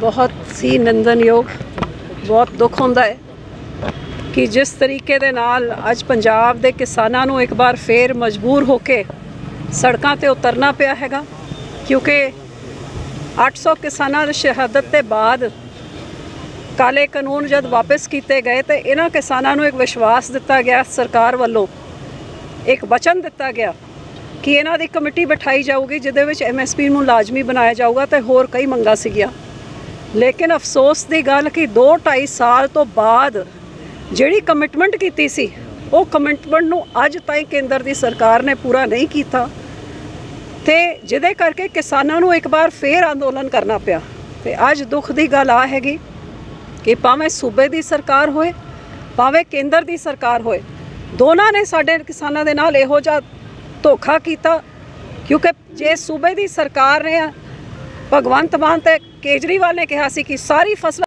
ਬਹੁਤ ਹੀ ਨਿੰਦਨਯੋਗ, ਬਹੁਤ ਦੁੱਖ ਹੁੰਦਾ ਹੈ ਕਿ ਜਿਸ ਤਰੀਕੇ ਦੇ ਨਾਲ ਅੱਜ ਪੰਜਾਬ ਦੇ ਕਿਸਾਨਾਂ ਨੂੰ ਇੱਕ ਵਾਰ ਫੇਰ ਮਜਬੂਰ ਹੋ ਕੇ ਸੜਕਾਂ ਤੇ ਉਤਰਨਾ ਪਿਆ ਹੈਗਾ, ਕਿਉਂਕਿ 800 ਕਿਸਾਨਾਂ ਦੀ ਸ਼ਹਾਦਤ ਤੇ ਬਾਅਦ ਕਾਲੇ ਕਾਨੂੰਨ ਜਦ ਵਾਪਸ ਕੀਤੇ ਗਏ ਤੇ ਇਹਨਾਂ ਕਿਸਾਨਾਂ ਨੂੰ ਇੱਕ ਵਿਸ਼ਵਾਸ ਦਿੱਤਾ ਗਿਆ ਸਰਕਾਰ ਵੱਲੋਂ, ਇੱਕ ਵਚਨ ਦਿੱਤਾ ਗਿਆ ਕਿ ਇਹਨਾਂ ਦੀ ਕਮੇਟੀ ਬਿਠਾਈ ਜਾਊਗੀ, ਜਿਹਦੇ ਵਿੱਚ ਐਮਐਸਪੀ ਨੂੰ ਲਾਜ਼ਮੀ ਬਣਾਇਆ ਜਾਊਗਾ ਤੇ ਹੋਰ ਕਈ ਮੰਗਾਂ ਸੀਗੀਆਂ। ਲੇਕਿਨ ਅਫਸੋਸ ਦੀ ਗੱਲ ਕਿ 2 2.5 ਸਾਲ ਤੋਂ ਬਾਅਦ ਜਿਹੜੀ ਕਮਿਟਮੈਂਟ ਕੀਤੀ ਸੀ, ਉਹ ਕਮਿਟਮੈਂਟ ਨੂੰ ਅੱਜ ਤਾਈਂ ਕੇਂਦਰ ਦੀ ਸਰਕਾਰ ਨੇ ਪੂਰਾ ਨਹੀਂ ਕੀਤਾ ਤੇ ਜਿਹਦੇ ਕਰਕੇ ਕਿਸਾਨਾਂ ਨੂੰ ਇੱਕ ਵਾਰ ਫੇਰ ਅੰਦੋਲਨ ਕਰਨਾ ਪਿਆ। ਤੇ ਅੱਜ ਦੁੱਖ ਦੀ ਗੱਲ ਆ ਹੈਗੀ ਕਿ ਭਾਵੇਂ ਸੂਬੇ ਦੀ ਸਰਕਾਰ ਹੋਏ, ਭਾਵੇਂ ਕੇਂਦਰ ਦੀ ਸਰਕਾਰ ਹੋਏ, ਦੋਨਾਂ ਨੇ ਸਾਡੇ ਕਿਸਾਨਾਂ ਦੇ ਨਾਲ ਇਹੋ ਜਿਹਾ ਧੋਖਾ ਕੀਤਾ ਕਿਉਂਕਿ ਜੇ ਸੂਬੇ ਦੀ ਸਰਕਾਰ ਨੇ ਭਗਵੰਤ ਮਾਨ ਤੇ ਕੇਜਰੀਵਾਲ ਨੇ ਕਿਹਾ ਸੀ ਕਿ ਸਾਰੀ ਫਸਲਾਂ